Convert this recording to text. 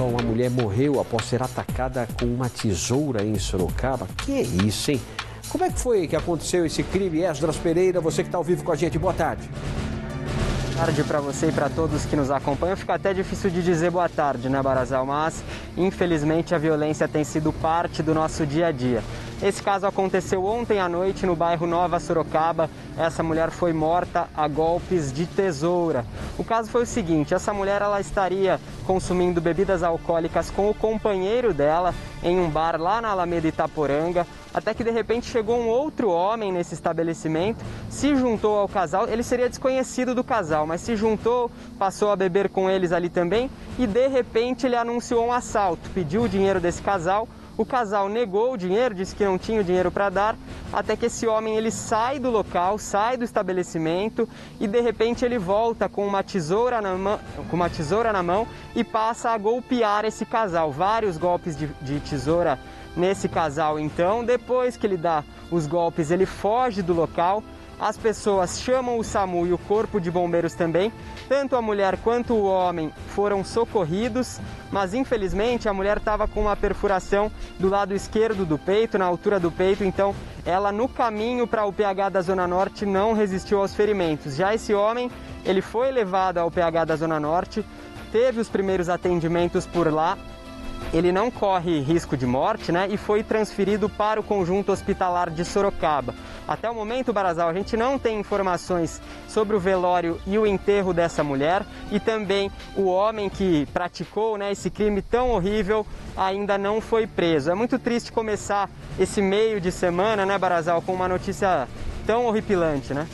só, uma mulher morreu após ser atacada com uma tesoura em Sorocaba. Que é isso, hein? Como é que foi que aconteceu esse crime? Esdras Pereira, você que está ao vivo com a gente, boa tarde. Boa tarde para você e para todos que nos acompanham. Fica até difícil de dizer boa tarde, né, Barazal? Mas, infelizmente, a violência tem sido parte do nosso dia a dia. Esse caso aconteceu ontem à noite no bairro Nova Sorocaba. Essa mulher foi morta a golpes de tesoura. O caso foi o seguinte: essa mulher ela estaria consumindo bebidas alcoólicas com o companheiro dela em um bar lá na Alameda Itaporanga, até que de repente chegou um outro homem nesse estabelecimento, se juntou ao casal. Ele seria desconhecido do casal, mas se juntou, passou a beber com eles ali também e de repente ele anunciou um assalto, pediu o dinheiro desse casal o casal negou o dinheiro, disse que não tinha o dinheiro para dar, até que esse homem ele sai do local, sai do estabelecimento e de repente ele volta com uma tesoura na mão, com uma tesoura na mão e passa a golpear esse casal. Vários golpes de, de tesoura nesse casal. Então, depois que ele dá os golpes, ele foge do local as pessoas chamam o SAMU e o Corpo de Bombeiros também. Tanto a mulher quanto o homem foram socorridos, mas infelizmente a mulher estava com uma perfuração do lado esquerdo do peito, na altura do peito, então ela no caminho para o PH da Zona Norte não resistiu aos ferimentos. Já esse homem, ele foi levado ao PH da Zona Norte, teve os primeiros atendimentos por lá, ele não corre risco de morte né, e foi transferido para o conjunto hospitalar de Sorocaba. Até o momento, Barazal, a gente não tem informações sobre o velório e o enterro dessa mulher e também o homem que praticou né, esse crime tão horrível ainda não foi preso. É muito triste começar esse meio de semana, né, Barazal, com uma notícia tão horripilante, né?